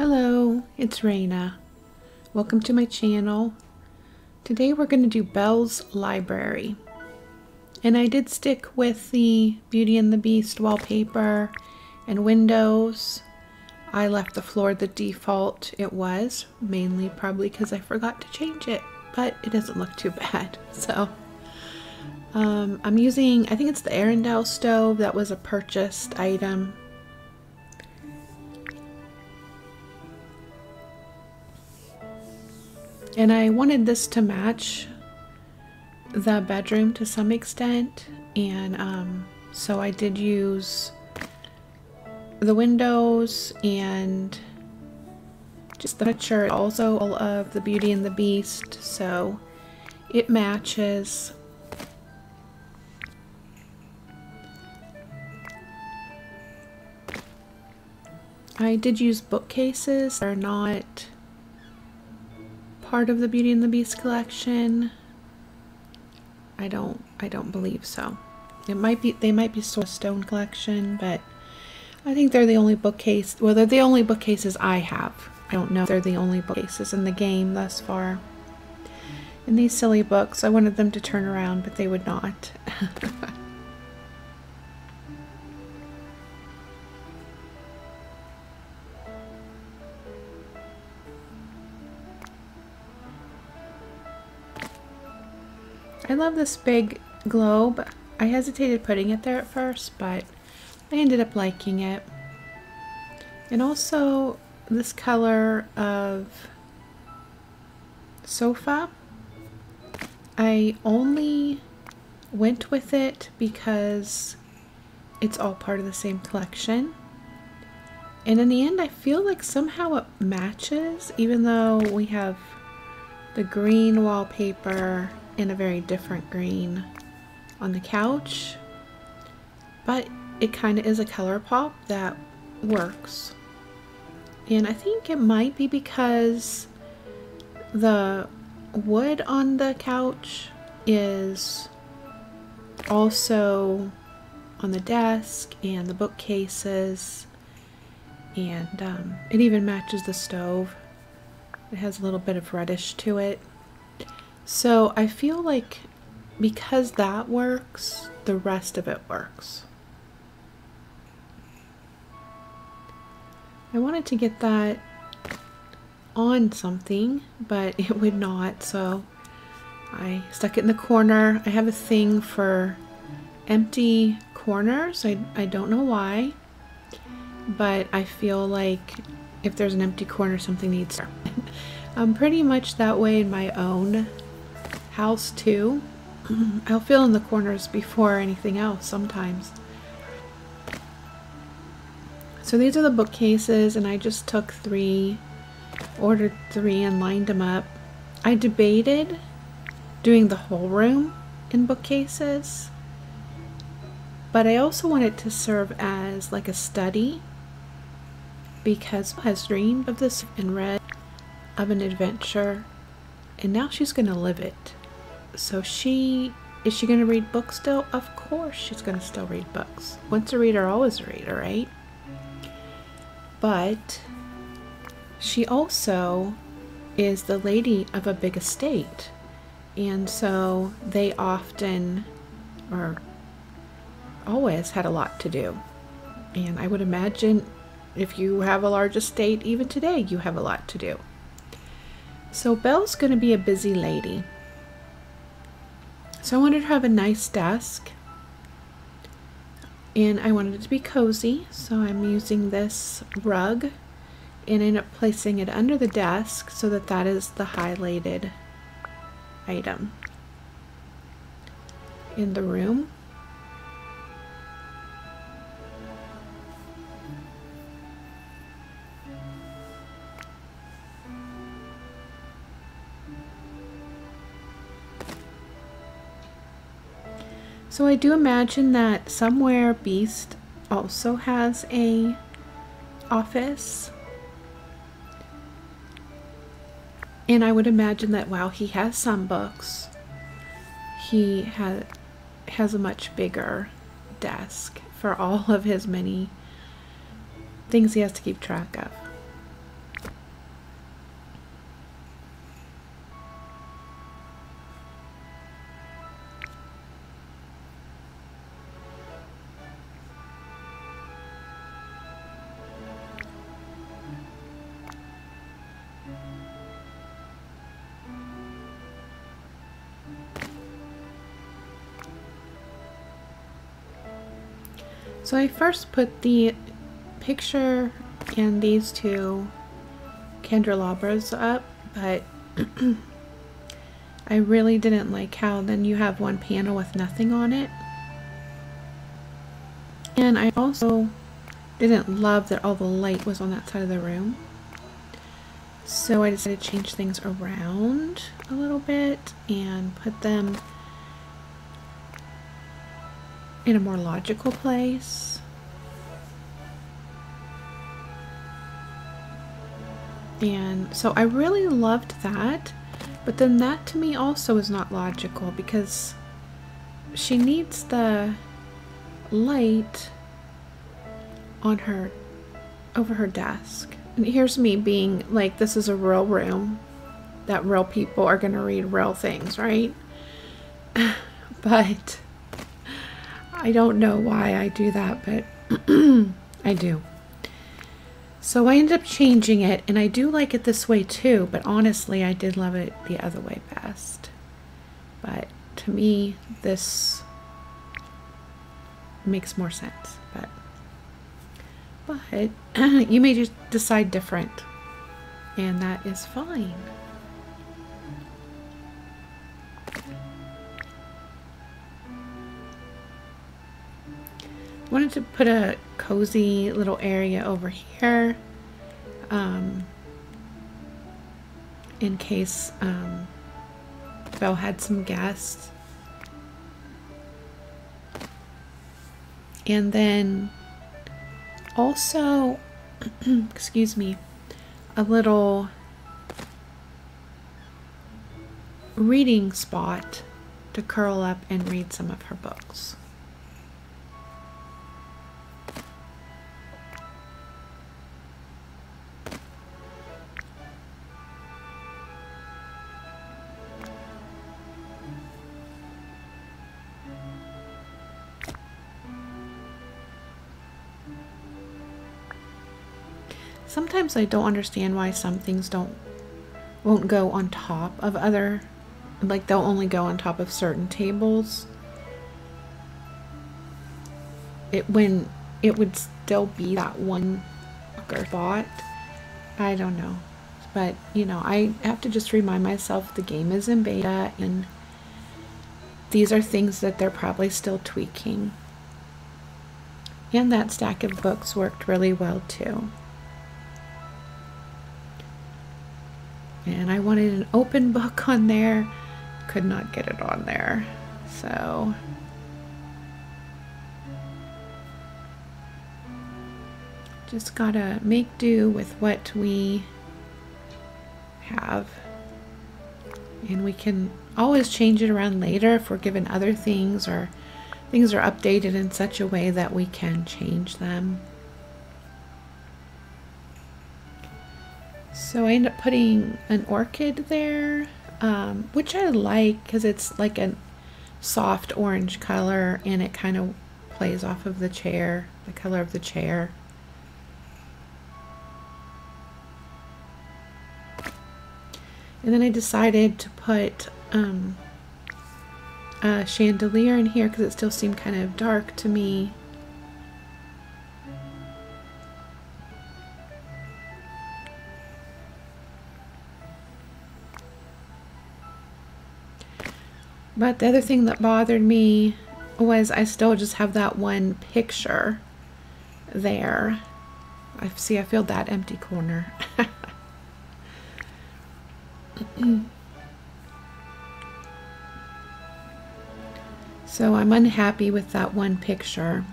Hello, it's Raina. Welcome to my channel. Today we're going to do Belle's Library. And I did stick with the Beauty and the Beast wallpaper and windows. I left the floor the default it was, mainly probably because I forgot to change it, but it doesn't look too bad. So um, I'm using, I think it's the Arendelle stove that was a purchased item And I wanted this to match the bedroom to some extent. And um, so I did use the windows and just the picture also all of the Beauty and the Beast. So it matches. I did use bookcases. They're not part of the Beauty and the Beast collection? I don't I don't believe so. It might be they might be Sword Stone collection, but I think they're the only bookcase well they're the only bookcases I have. I don't know if they're the only bookcases in the game thus far. In these silly books, I wanted them to turn around, but they would not. I love this big globe. I hesitated putting it there at first, but I ended up liking it. And also this color of sofa. I only went with it because it's all part of the same collection. And in the end, I feel like somehow it matches, even though we have the green wallpaper in a very different green on the couch. But it kind of is a color pop that works. And I think it might be because the wood on the couch is also on the desk and the bookcases and um, it even matches the stove. It has a little bit of reddish to it. So I feel like because that works, the rest of it works. I wanted to get that on something, but it would not, so I stuck it in the corner. I have a thing for empty corners. I, I don't know why, but I feel like if there's an empty corner, something needs to. I'm pretty much that way in my own house too. I'll fill in the corners before anything else sometimes. So these are the bookcases and I just took three, ordered three and lined them up. I debated doing the whole room in bookcases, but I also wanted to serve as like a study because I has dreamed of this and read of an adventure and now she's going to live it. So she is she going to read books still? Of course she's going to still read books. Once a reader, always a reader, right? But she also is the lady of a big estate. And so they often or always had a lot to do. And I would imagine if you have a large estate, even today, you have a lot to do. So Belle's going to be a busy lady. So I wanted to have a nice desk and I wanted it to be cozy so I'm using this rug and end up placing it under the desk so that that is the highlighted item in the room. So I do imagine that somewhere Beast also has a office. And I would imagine that while he has some books, he has has a much bigger desk for all of his many things he has to keep track of. So I first put the picture and these two candelabras up, but I really didn't like how then you have one panel with nothing on it. And I also didn't love that all the light was on that side of the room. So I decided to change things around a little bit and put them in a more logical place. And so I really loved that. But then that to me also is not logical because she needs the light on her over her desk. And here's me being like this is a real room that real people are going to read real things, right? but I don't know why I do that, but I do. So I ended up changing it, and I do like it this way too, but honestly, I did love it the other way best. But to me, this makes more sense. But, but you may just decide different, and that is fine. Wanted to put a cozy little area over here um, in case um, Belle had some guests. And then also, excuse me, a little reading spot to curl up and read some of her books. Sometimes I don't understand why some things don't won't go on top of other like they'll only go on top of certain tables. It when it would still be that one spot. I don't know. But, you know, I have to just remind myself the game is in beta and these are things that they're probably still tweaking. And that stack of books worked really well too. And I wanted an open book on there. Could not get it on there. So. Just gotta make do with what we have. And we can always change it around later if we're given other things or things are updated in such a way that we can change them So I end up putting an orchid there, um, which I like because it's like a soft orange color and it kind of plays off of the chair, the color of the chair. And then I decided to put um, a chandelier in here because it still seemed kind of dark to me. But the other thing that bothered me was I still just have that one picture there. I see I filled that empty corner. so I'm unhappy with that one picture.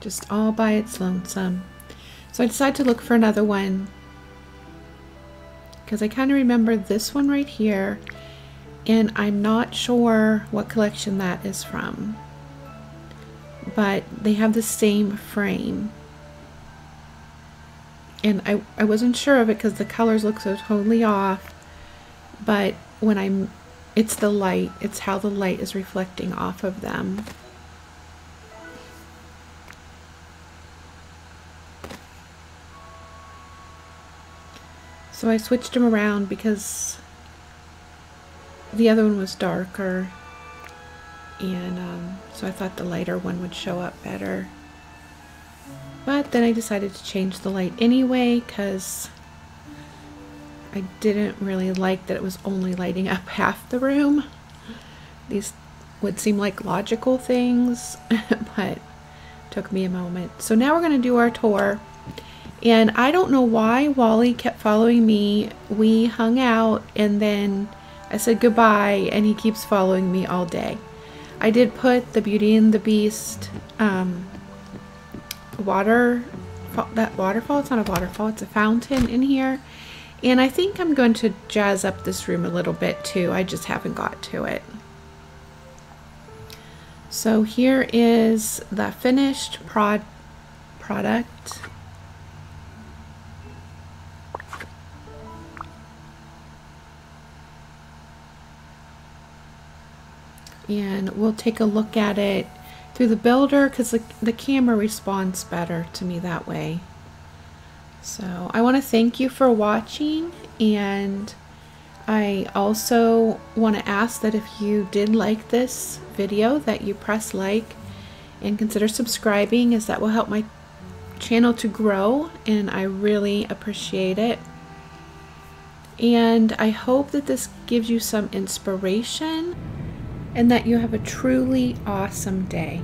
Just all by its lonesome. So I decided to look for another one because I kind of remember this one right here and I'm not sure what collection that is from but they have the same frame. And I, I wasn't sure of it because the colors look so totally off but when I'm it's the light it's how the light is reflecting off of them. So I switched them around because the other one was darker. and um, so I thought the lighter one would show up better. But then I decided to change the light anyway because I didn't really like that it was only lighting up half the room. These would seem like logical things, but took me a moment. So now we're going to do our tour. And I don't know why WALL-E kept following me. We hung out and then I said goodbye and he keeps following me all day. I did put the Beauty and the Beast um, water, that waterfall, it's not a waterfall, it's a fountain in here. And I think I'm going to jazz up this room a little bit too. I just haven't got to it. So here is the finished prod product. And we'll take a look at it through the builder because the, the camera responds better to me that way. So I want to thank you for watching and I also want to ask that if you did like this video that you press like and consider subscribing as that will help my channel to grow and I really appreciate it. And I hope that this gives you some inspiration and that you have a truly awesome day.